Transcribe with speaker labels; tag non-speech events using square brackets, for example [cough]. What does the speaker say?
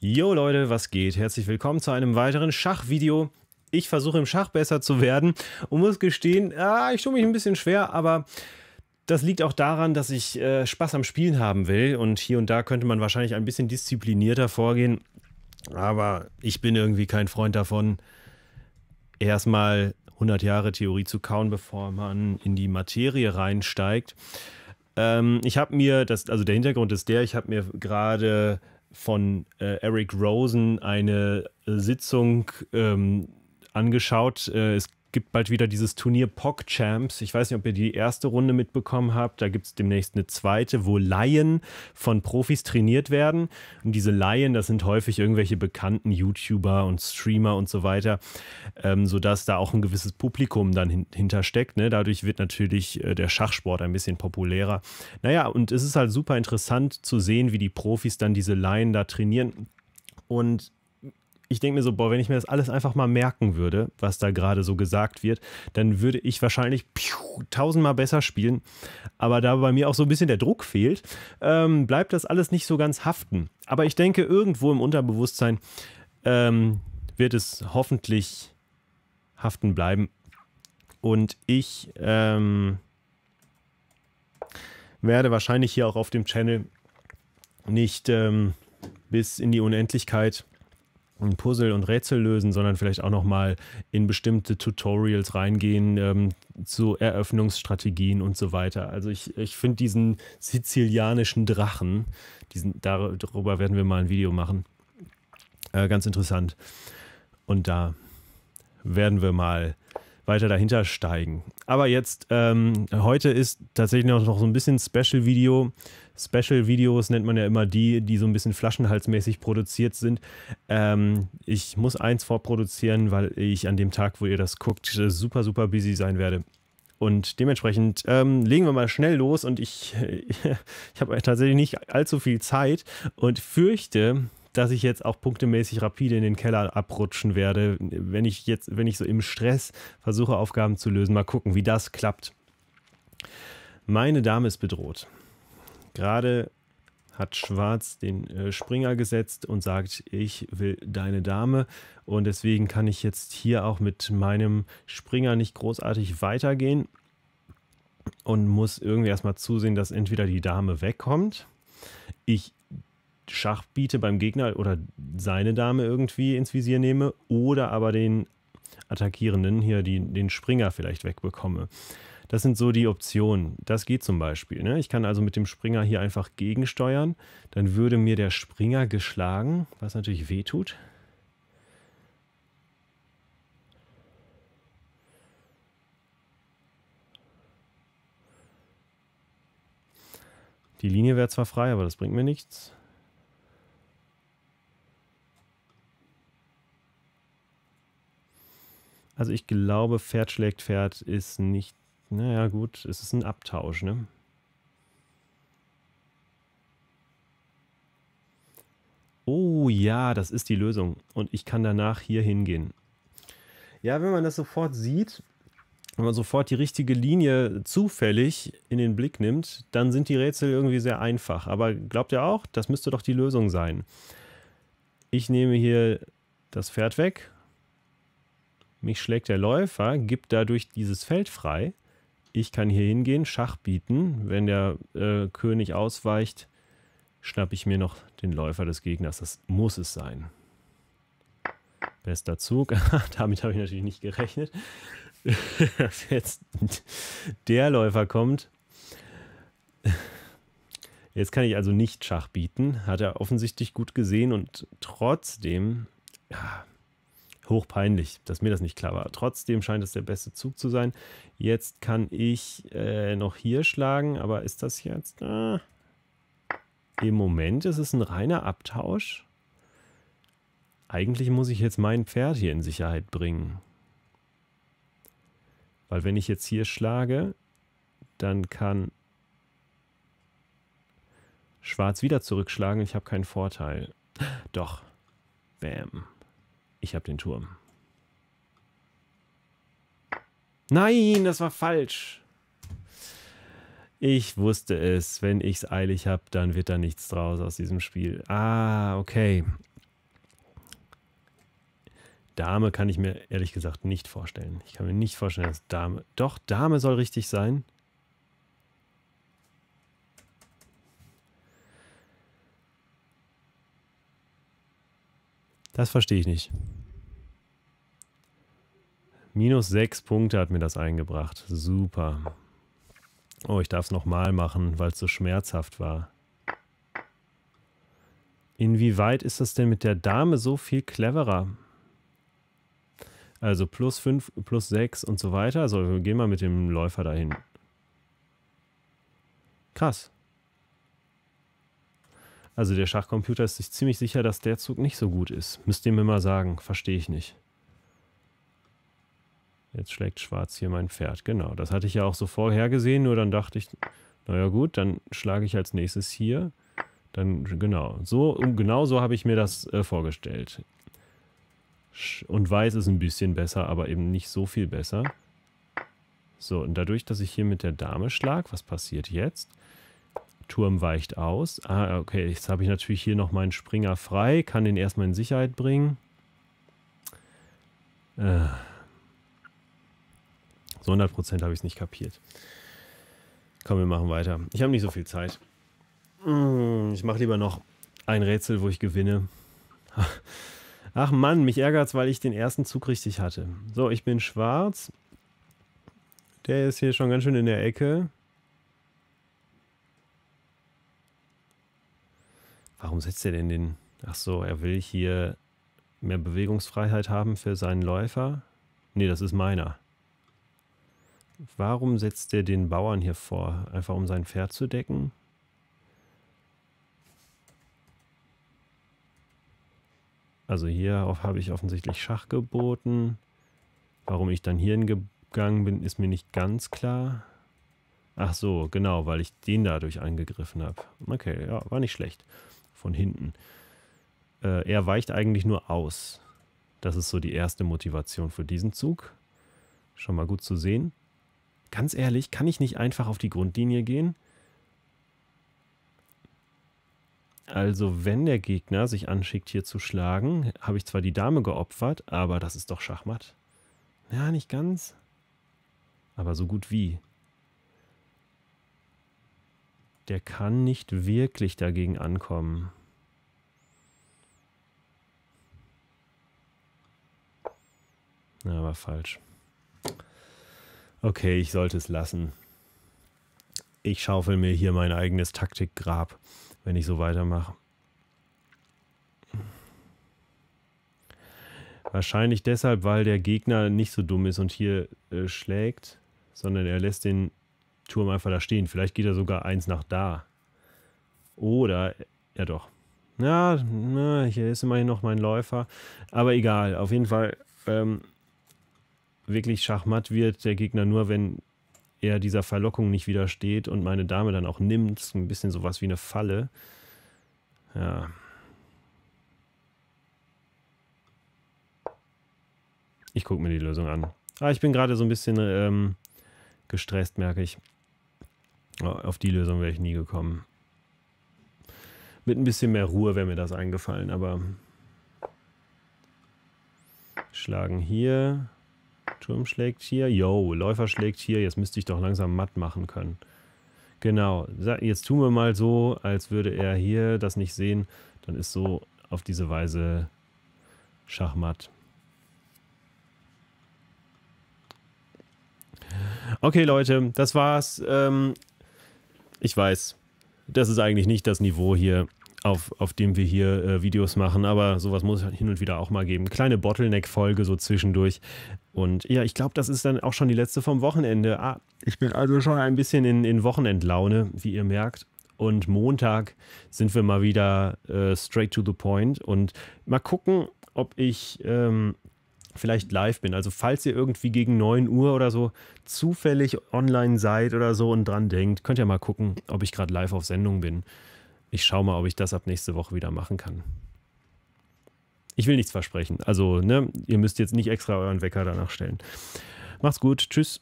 Speaker 1: Jo Leute, was geht? Herzlich willkommen zu einem weiteren Schachvideo. Ich versuche im Schach besser zu werden und muss gestehen, ah, ich tue mich ein bisschen schwer, aber das liegt auch daran, dass ich äh, Spaß am Spielen haben will und hier und da könnte man wahrscheinlich ein bisschen disziplinierter vorgehen, aber ich bin irgendwie kein Freund davon, erstmal 100 Jahre Theorie zu kauen, bevor man in die Materie reinsteigt. Ähm, ich habe mir, das, also der Hintergrund ist der, ich habe mir gerade von äh, Eric Rosen eine Sitzung ähm, angeschaut. Äh, es gibt bald wieder dieses Turnier POC Champs. Ich weiß nicht, ob ihr die erste Runde mitbekommen habt. Da gibt es demnächst eine zweite, wo Laien von Profis trainiert werden. Und diese Laien, das sind häufig irgendwelche bekannten YouTuber und Streamer und so weiter, ähm, sodass da auch ein gewisses Publikum dann hin hintersteckt. Ne? Dadurch wird natürlich äh, der Schachsport ein bisschen populärer. Naja, und es ist halt super interessant zu sehen, wie die Profis dann diese Laien da trainieren. Und ich denke mir so, boah, wenn ich mir das alles einfach mal merken würde, was da gerade so gesagt wird, dann würde ich wahrscheinlich piu, tausendmal besser spielen. Aber da bei mir auch so ein bisschen der Druck fehlt, ähm, bleibt das alles nicht so ganz haften. Aber ich denke, irgendwo im Unterbewusstsein ähm, wird es hoffentlich haften bleiben. Und ich ähm, werde wahrscheinlich hier auch auf dem Channel nicht ähm, bis in die Unendlichkeit Puzzle und Rätsel lösen, sondern vielleicht auch nochmal in bestimmte Tutorials reingehen ähm, zu Eröffnungsstrategien und so weiter. Also ich, ich finde diesen sizilianischen Drachen, diesen, darüber werden wir mal ein Video machen, äh, ganz interessant. Und da werden wir mal weiter dahinter steigen. Aber jetzt, ähm, heute ist tatsächlich noch, noch so ein bisschen Special-Video. Special-Videos nennt man ja immer die, die so ein bisschen flaschenhalsmäßig produziert sind. Ähm, ich muss eins vorproduzieren, weil ich an dem Tag, wo ihr das guckt, super, super busy sein werde. Und dementsprechend ähm, legen wir mal schnell los und ich, [laughs] ich habe tatsächlich nicht allzu viel Zeit und fürchte, dass ich jetzt auch punktemäßig rapide in den Keller abrutschen werde, wenn ich jetzt, wenn ich so im Stress versuche, Aufgaben zu lösen. Mal gucken, wie das klappt. Meine Dame ist bedroht. Gerade hat Schwarz den äh, Springer gesetzt und sagt, ich will deine Dame. Und deswegen kann ich jetzt hier auch mit meinem Springer nicht großartig weitergehen und muss irgendwie erstmal zusehen, dass entweder die Dame wegkommt, ich Schach biete beim Gegner oder seine Dame irgendwie ins Visier nehme oder aber den Attackierenden hier die, den Springer vielleicht wegbekomme. Das sind so die Optionen. Das geht zum Beispiel. Ne? Ich kann also mit dem Springer hier einfach gegensteuern. Dann würde mir der Springer geschlagen, was natürlich wehtut. Die Linie wäre zwar frei, aber das bringt mir nichts. Also ich glaube, Pferd schlägt Pferd ist nicht naja, gut, es ist ein Abtausch, ne? Oh ja, das ist die Lösung. Und ich kann danach hier hingehen. Ja, wenn man das sofort sieht, wenn man sofort die richtige Linie zufällig in den Blick nimmt, dann sind die Rätsel irgendwie sehr einfach. Aber glaubt ihr auch, das müsste doch die Lösung sein. Ich nehme hier das Pferd weg. Mich schlägt der Läufer, gibt dadurch dieses Feld frei. Ich kann hier hingehen, Schach bieten. Wenn der äh, König ausweicht, schnappe ich mir noch den Läufer des Gegners. Das muss es sein. Bester Zug. [laughs] Damit habe ich natürlich nicht gerechnet, dass [laughs] jetzt der Läufer kommt. Jetzt kann ich also nicht Schach bieten. Hat er offensichtlich gut gesehen und trotzdem, ja, hochpeinlich, dass mir das nicht klar war. Trotzdem scheint es der beste Zug zu sein. Jetzt kann ich äh, noch hier schlagen, aber ist das jetzt... Äh, Im Moment ist es ein reiner Abtausch. Eigentlich muss ich jetzt mein Pferd hier in Sicherheit bringen. Weil wenn ich jetzt hier schlage, dann kann Schwarz wieder zurückschlagen. Ich habe keinen Vorteil. Doch. Bam. Ich habe den Turm. Nein, das war falsch. Ich wusste es. Wenn ich es eilig habe, dann wird da nichts draus aus diesem Spiel. Ah, okay. Dame kann ich mir ehrlich gesagt nicht vorstellen. Ich kann mir nicht vorstellen, dass Dame... Doch, Dame soll richtig sein. Das verstehe ich nicht. Minus sechs Punkte hat mir das eingebracht. Super. Oh, ich darf es nochmal machen, weil es so schmerzhaft war. Inwieweit ist das denn mit der Dame so viel cleverer? Also plus 5, plus 6 und so weiter. Also wir gehen mal mit dem Läufer dahin. Krass. Also der Schachcomputer ist sich ziemlich sicher, dass der Zug nicht so gut ist. Müsst ihr mir mal sagen. Verstehe ich nicht. Jetzt schlägt Schwarz hier mein Pferd. Genau, das hatte ich ja auch so vorhergesehen. Nur dann dachte ich, naja gut, dann schlage ich als nächstes hier. Dann, genau, so, genau so habe ich mir das äh, vorgestellt. Und weiß ist ein bisschen besser, aber eben nicht so viel besser. So, und dadurch, dass ich hier mit der Dame schlag, was passiert jetzt? Turm weicht aus. Ah, okay, jetzt habe ich natürlich hier noch meinen Springer frei, kann den erstmal in Sicherheit bringen. Äh, so 100% habe ich es nicht kapiert. Komm, wir machen weiter. Ich habe nicht so viel Zeit. Hm, ich mache lieber noch ein Rätsel, wo ich gewinne. [laughs] Ach Mann, mich ärgert es, weil ich den ersten Zug richtig hatte. So, ich bin schwarz. Der ist hier schon ganz schön in der Ecke. Warum setzt er denn den... Ach so, er will hier mehr Bewegungsfreiheit haben für seinen Läufer. Nee, das ist meiner. Warum setzt er den Bauern hier vor? Einfach um sein Pferd zu decken? Also hier habe ich offensichtlich Schach geboten. Warum ich dann hier hingegangen bin, ist mir nicht ganz klar. Ach so, genau, weil ich den dadurch angegriffen habe. Okay, ja, war nicht schlecht. Von hinten. Äh, er weicht eigentlich nur aus. Das ist so die erste Motivation für diesen Zug. Schon mal gut zu sehen. Ganz ehrlich, kann ich nicht einfach auf die Grundlinie gehen? Also wenn der Gegner sich anschickt, hier zu schlagen, habe ich zwar die Dame geopfert, aber das ist doch Schachmatt. Ja, nicht ganz. Aber so gut wie. Der kann nicht wirklich dagegen ankommen. Na, war falsch. Okay, ich sollte es lassen. Ich schaufel mir hier mein eigenes Taktikgrab wenn ich so weitermache. Wahrscheinlich deshalb, weil der Gegner nicht so dumm ist und hier äh, schlägt, sondern er lässt den Turm einfach da stehen. Vielleicht geht er sogar eins nach da. Oder, ja doch. Ja, na, hier ist immerhin noch mein Läufer. Aber egal, auf jeden Fall ähm, wirklich Schachmatt wird der Gegner nur, wenn er dieser Verlockung nicht widersteht und meine Dame dann auch nimmt. Ein bisschen sowas wie eine Falle. Ja. Ich gucke mir die Lösung an. Ah, ich bin gerade so ein bisschen ähm, gestresst, merke ich. Auf die Lösung wäre ich nie gekommen. Mit ein bisschen mehr Ruhe wäre mir das eingefallen, aber schlagen hier. Turm schlägt hier. Yo, Läufer schlägt hier. Jetzt müsste ich doch langsam matt machen können. Genau. Jetzt tun wir mal so, als würde er hier das nicht sehen. Dann ist so auf diese Weise Schachmatt. Okay, Leute, das war's. Ähm, ich weiß, das ist eigentlich nicht das Niveau hier auf, auf dem wir hier äh, Videos machen, aber sowas muss es hin und wieder auch mal geben. Kleine Bottleneck-Folge so zwischendurch. Und ja, ich glaube, das ist dann auch schon die letzte vom Wochenende. Ah, ich bin also schon ein bisschen in, in Wochenendlaune, wie ihr merkt. Und Montag sind wir mal wieder äh, straight to the point. Und mal gucken, ob ich ähm, vielleicht live bin. Also falls ihr irgendwie gegen 9 Uhr oder so zufällig online seid oder so und dran denkt, könnt ihr mal gucken, ob ich gerade live auf Sendung bin ich schaue mal, ob ich das ab nächste Woche wieder machen kann. Ich will nichts versprechen. Also, ne, ihr müsst jetzt nicht extra euren Wecker danach stellen. Macht's gut. Tschüss.